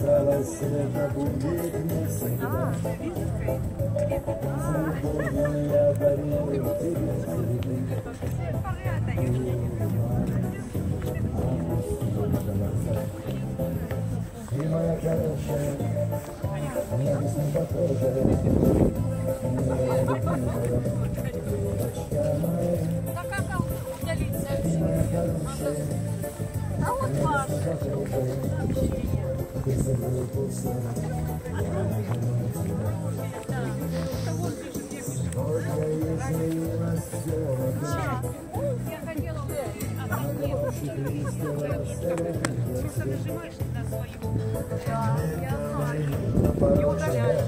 казалось, это будет не всегда. Сегодня я дарил тебе цветы. Ты моя хорошая, на весну похожая, моя любимая, девочка моя, Да как удалиться хорошая, А вот вкусно, я хотела. Просто нажимаешь на свою. Да, я знаю. Не удаляешь.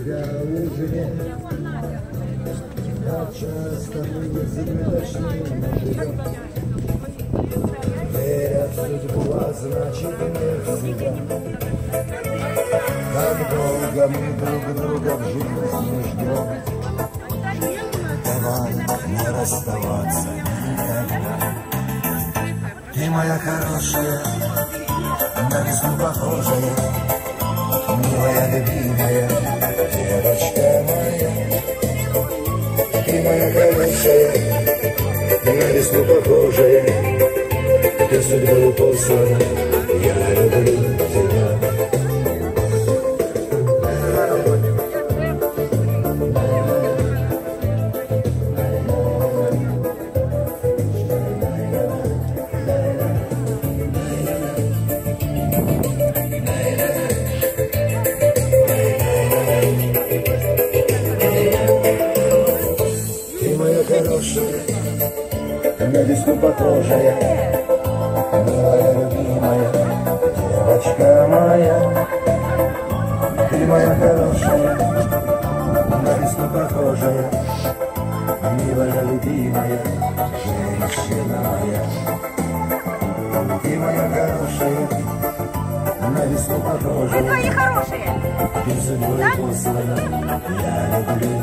Тебя уже нет, как часто мы незаметочны живем. Веря в судьбу, а значит не в себя. Как долго мы друг друга в жизни ждем. Давай не расставаться никогда. Ты моя хорошая, на весну похожая, Милая, любимая моя хорошая, на весну похожая, Ты судьбой послана, хорошая, на весну похожая, Милая, любимая девочка моя. Ты моя хорошая, на весну похожая, Милая, любимая женщина моя. Ты моя хорошая, на весну похожая, Твои хорошие. Ты судьбой послана, я люблю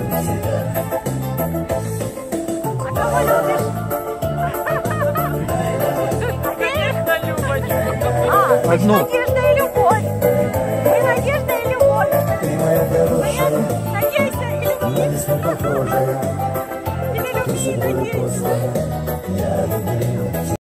Одну. Надежда и любовь. И надежда и любовь. Ты моя хорошая, Надежда и любовь. Ты любви, послана, я люблю